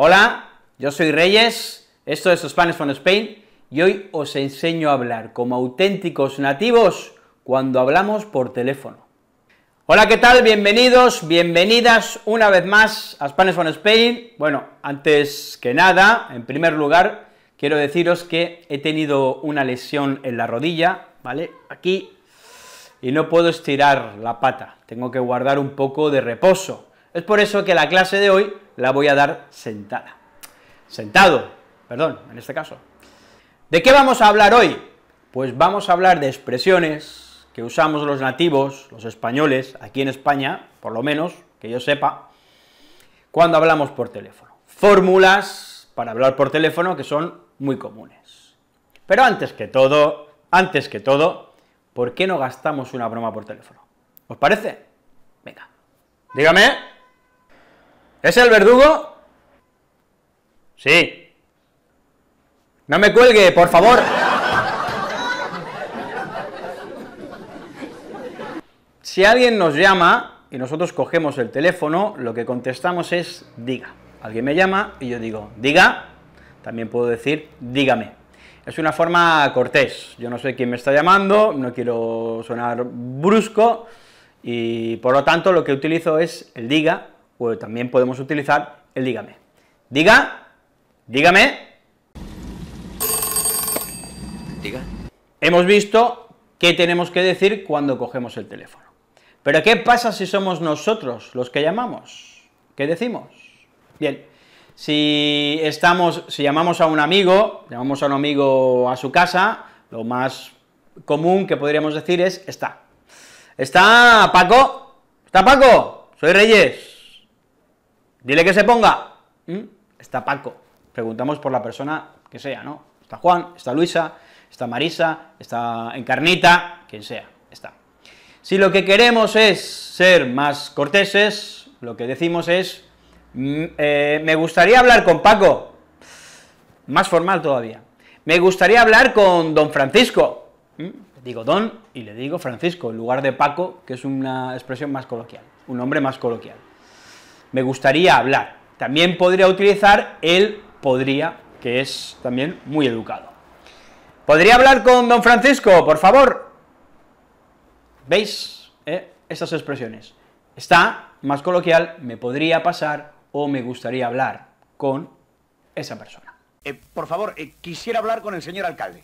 Hola, yo soy Reyes, esto es Spanish from Spain, y hoy os enseño a hablar como auténticos nativos cuando hablamos por teléfono. Hola, ¿qué tal? Bienvenidos, bienvenidas una vez más a Spanish from Spain. Bueno, antes que nada, en primer lugar, quiero deciros que he tenido una lesión en la rodilla, ¿vale? Aquí, y no puedo estirar la pata, tengo que guardar un poco de reposo. Es por eso que la clase de hoy la voy a dar sentada. Sentado, perdón, en este caso. ¿De qué vamos a hablar hoy? Pues vamos a hablar de expresiones que usamos los nativos, los españoles, aquí en España, por lo menos, que yo sepa, cuando hablamos por teléfono. Fórmulas para hablar por teléfono que son muy comunes. Pero antes que todo, antes que todo, ¿por qué no gastamos una broma por teléfono? ¿Os parece? Venga, dígame. ¿Es el verdugo? Sí. No me cuelgue, por favor. Si alguien nos llama y nosotros cogemos el teléfono, lo que contestamos es diga. Alguien me llama y yo digo, diga, también puedo decir dígame. Es una forma cortés, yo no sé quién me está llamando, no quiero sonar brusco, y por lo tanto lo que utilizo es el diga, pues también podemos utilizar el dígame. Diga, dígame. Diga. Hemos visto qué tenemos que decir cuando cogemos el teléfono. Pero ¿qué pasa si somos nosotros los que llamamos? ¿Qué decimos? Bien, si estamos, si llamamos a un amigo, llamamos a un amigo a su casa, lo más común que podríamos decir es está. ¿Está Paco? ¿Está Paco? Soy Reyes. Dile que se ponga. ¿Mm? Está Paco. Preguntamos por la persona que sea, ¿no? Está Juan, está Luisa, está Marisa, está Encarnita, quien sea, está. Si lo que queremos es ser más corteses, lo que decimos es, mm, eh, me gustaría hablar con Paco, más formal todavía, me gustaría hablar con don Francisco, ¿Mm? digo don y le digo Francisco, en lugar de Paco, que es una expresión más coloquial, un nombre más coloquial me gustaría hablar. También podría utilizar el podría, que es también muy educado. ¿Podría hablar con don Francisco, por favor? ¿Veis eh? estas expresiones? Está más coloquial, me podría pasar o me gustaría hablar con esa persona. Eh, por favor, eh, quisiera hablar con el señor alcalde.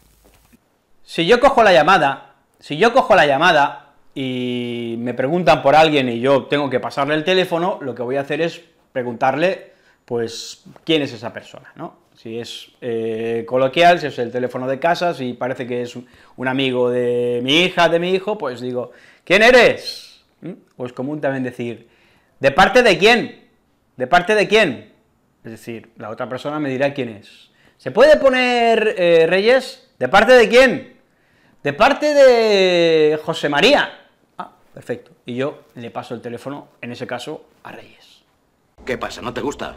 Si yo cojo la llamada, si yo cojo la llamada y me preguntan por alguien y yo tengo que pasarle el teléfono, lo que voy a hacer es preguntarle, pues, quién es esa persona, ¿no? Si es eh, coloquial, si es el teléfono de casa, si parece que es un, amigo de mi hija, de mi hijo, pues digo, ¿quién eres? ¿Mm? Pues común también decir, ¿de parte de quién? ¿De parte de quién? Es decir, la otra persona me dirá quién es. ¿Se puede poner, eh, Reyes? ¿De parte de quién? De parte de José María. Perfecto. Y yo le paso el teléfono, en ese caso, a Reyes. ¿Qué pasa? ¿No te gusta?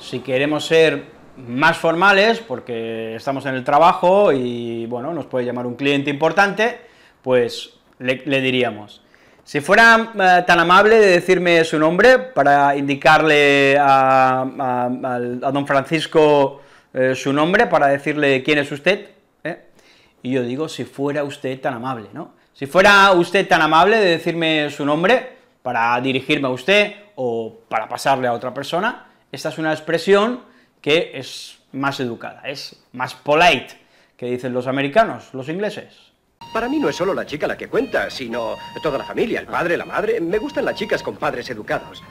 Si queremos ser más formales, porque estamos en el trabajo y, bueno, nos puede llamar un cliente importante, pues le, diríamos, si fuera eh, tan amable de decirme su nombre para indicarle a, don Francisco eh, su nombre, para decirle quién es usted, ¿eh? y yo digo, si fuera usted tan amable, ¿no? Si fuera usted tan amable de decirme su nombre para dirigirme a usted o para pasarle a otra persona, esta es una expresión que es más educada, es más polite, que dicen los americanos, los ingleses. Para mí no es solo la chica la que cuenta, sino toda la familia, el padre, la madre. Me gustan las chicas con padres educados.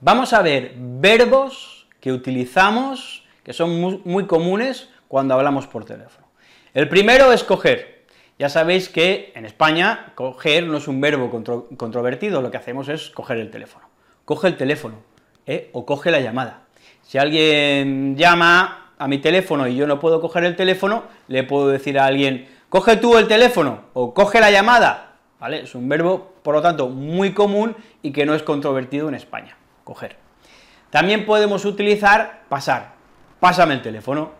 Vamos a ver verbos que utilizamos, que son muy, muy comunes cuando hablamos por teléfono. El primero es coger. Ya sabéis que en España coger no es un verbo controvertido, lo que hacemos es coger el teléfono. Coge el teléfono, ¿eh? o coge la llamada. Si alguien llama a mi teléfono y yo no puedo coger el teléfono, le puedo decir a alguien, coge tú el teléfono, o coge la llamada, ¿vale? Es un verbo, por lo tanto, muy común y que no es controvertido en España, coger. También podemos utilizar pasar, pásame el teléfono,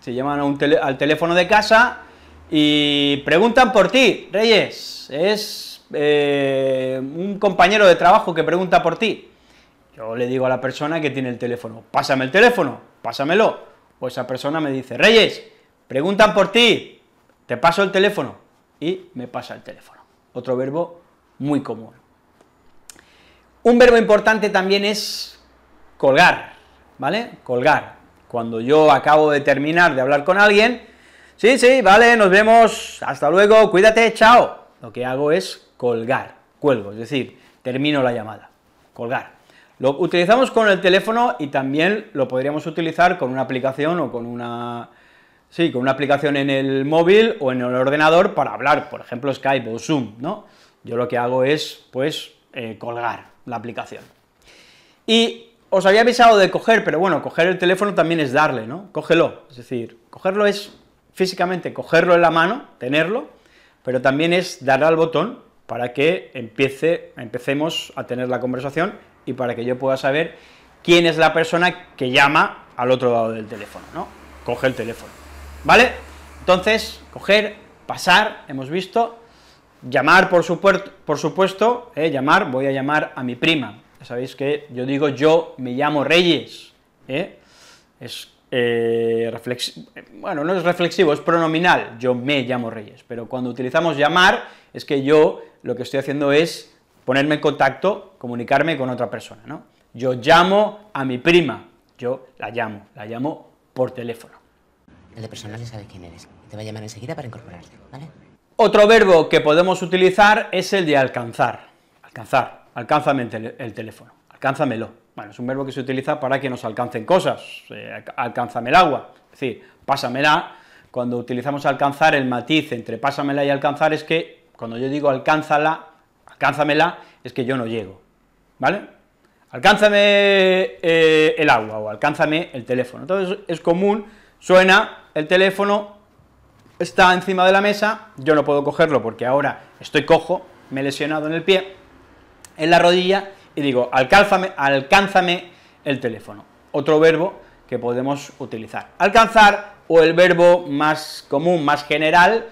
se llaman al teléfono de casa, y preguntan por ti, Reyes, es eh, un compañero de trabajo que pregunta por ti. Yo le digo a la persona que tiene el teléfono, pásame el teléfono, pásamelo, o esa persona me dice, Reyes, preguntan por ti, te paso el teléfono, y me pasa el teléfono. Otro verbo muy común. Un verbo importante también es colgar, ¿vale? Colgar. Cuando yo acabo de terminar de hablar con alguien, sí, sí, vale, nos vemos, hasta luego, cuídate, chao. Lo que hago es colgar, cuelgo, es decir, termino la llamada, colgar. Lo utilizamos con el teléfono y también lo podríamos utilizar con una aplicación o con una, sí, con una aplicación en el móvil o en el ordenador para hablar, por ejemplo, Skype o Zoom, ¿no? Yo lo que hago es, pues, eh, colgar la aplicación. Y os había avisado de coger, pero bueno, coger el teléfono también es darle, ¿no? Cógelo, es decir, cogerlo es físicamente cogerlo en la mano, tenerlo, pero también es darle al botón para que empiece, empecemos a tener la conversación y para que yo pueda saber quién es la persona que llama al otro lado del teléfono, ¿no? Coge el teléfono, ¿vale? Entonces, coger, pasar, hemos visto, llamar, por, supuesto, por supuesto eh, llamar, voy a llamar a mi prima, sabéis que yo digo yo me llamo Reyes, ¿eh? es eh, bueno, no es reflexivo, es pronominal, yo me llamo Reyes, pero cuando utilizamos llamar, es que yo lo que estoy haciendo es ponerme en contacto, comunicarme con otra persona, ¿no? Yo llamo a mi prima, yo la llamo, la llamo por teléfono. El de personal ya sabe quién eres, te va a llamar enseguida para incorporarte, ¿vale? Otro verbo que podemos utilizar es el de alcanzar, alcanzar, alcánzame el, teléfono, alcánzamelo. Bueno, es un verbo que se utiliza para que nos alcancen cosas, eh, alcánzame el agua, es decir, pásamela, cuando utilizamos alcanzar, el matiz entre pásamela y alcanzar es que, cuando yo digo alcánzala, alcánzamela, es que yo no llego, ¿vale? Alcánzame eh, el agua o alcánzame el teléfono. Entonces es común, suena el teléfono, está encima de la mesa, yo no puedo cogerlo porque ahora estoy cojo, me he lesionado en el pie, en la rodilla, y digo, alcánzame, alcánzame el teléfono. Otro verbo que podemos utilizar. Alcanzar, o el verbo más común, más general,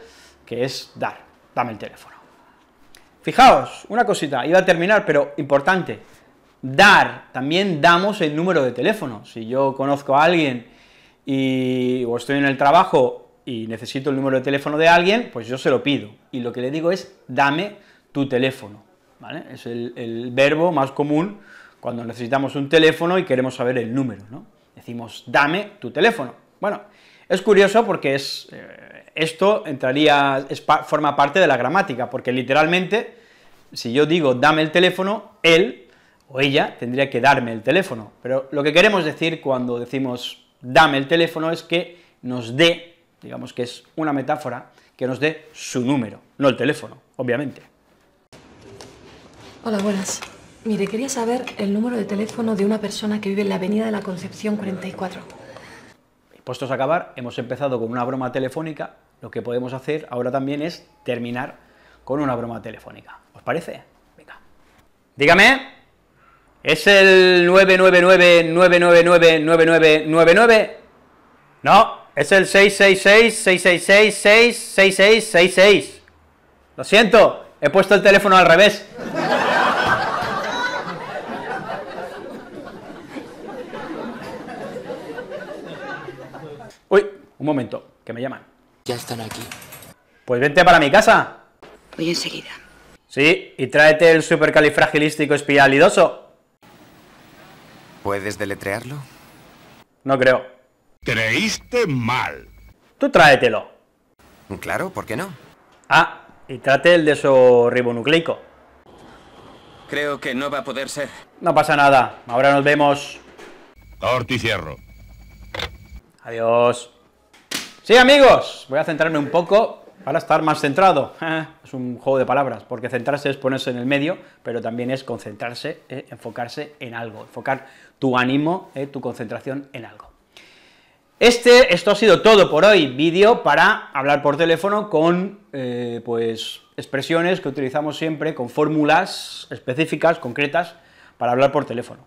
que es dar, dame el teléfono. Fijaos, una cosita, iba a terminar, pero importante, dar, también damos el número de teléfono. Si yo conozco a alguien y, o estoy en el trabajo y necesito el número de teléfono de alguien, pues yo se lo pido, y lo que le digo es, dame tu teléfono, ¿vale? Es el, verbo más común cuando necesitamos un teléfono y queremos saber el número, ¿no? Decimos, dame tu teléfono. Bueno, es curioso porque es... Eh, esto entraría, forma parte de la gramática, porque literalmente, si yo digo dame el teléfono, él o ella tendría que darme el teléfono, pero lo que queremos decir cuando decimos dame el teléfono es que nos dé, digamos que es una metáfora, que nos dé su número, no el teléfono, obviamente. Hola, buenas. Mire, quería saber el número de teléfono de una persona que vive en la avenida de la Concepción 44. Puestos a acabar, hemos empezado con una broma telefónica, lo que podemos hacer ahora también es terminar con una broma telefónica. ¿Os parece? Venga. Dígame, ¿es el 999-999-9999? No, es el 666-666-666-66. Lo siento, he puesto el teléfono al revés. Un momento, que me llaman. Ya están aquí. Pues vente para mi casa. Voy enseguida. Sí, y tráete el supercalifragilístico espialidoso. ¿Puedes deletrearlo? No creo. Creíste mal. Tú tráetelo. Claro, ¿por qué no? Ah, y trate el desorribonucleico. Creo que no va a poder ser. No pasa nada, ahora nos vemos. Torticierro. Adiós. Sí, amigos, voy a centrarme un poco para estar más centrado. Es un juego de palabras, porque centrarse es ponerse en el medio, pero también es concentrarse, eh, enfocarse en algo, enfocar tu ánimo, eh, tu concentración en algo. Este, esto ha sido todo por hoy, vídeo para hablar por teléfono con, eh, pues, expresiones que utilizamos siempre, con fórmulas específicas, concretas, para hablar por teléfono.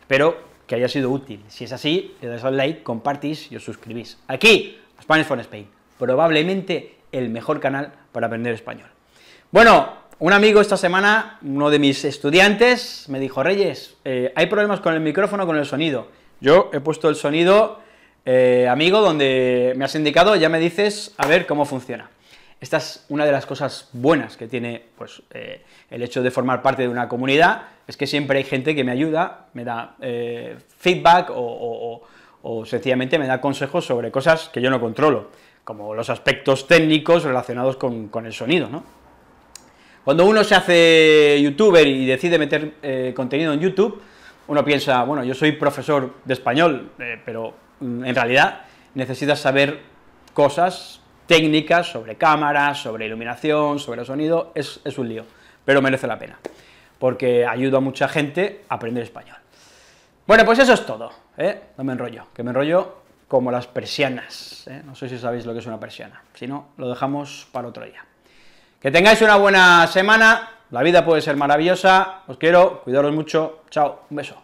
Espero que haya sido útil. Si es así, le dais al like, compartís y os suscribís. Aquí, Spanish for Spain, probablemente el mejor canal para aprender español. Bueno, un amigo esta semana, uno de mis estudiantes, me dijo, Reyes, eh, hay problemas con el micrófono, con el sonido. Yo he puesto el sonido eh, amigo, donde me has indicado, ya me dices, a ver cómo funciona. Esta es una de las cosas buenas que tiene pues, eh, el hecho de formar parte de una comunidad, es que siempre hay gente que me ayuda, me da feedback o, sencillamente me da consejos sobre cosas que yo no controlo, como los aspectos técnicos relacionados con, el sonido. Cuando uno se hace youtuber y decide meter eh, contenido en YouTube, uno piensa, bueno, yo soy profesor de español, eh, pero mm, en realidad necesitas saber cosas técnicas sobre cámaras, sobre iluminación, sobre sonido, es, un lío, pero merece la pena, porque ayuda a mucha gente a aprender español. Bueno, pues eso es todo, ¿eh? no me enrollo, que me enrollo como las persianas, no sé si sabéis lo que es una persiana, si no, lo dejamos para otro día. Que tengáis una buena semana, la vida puede ser maravillosa, os quiero, cuidaros mucho, chao, un beso.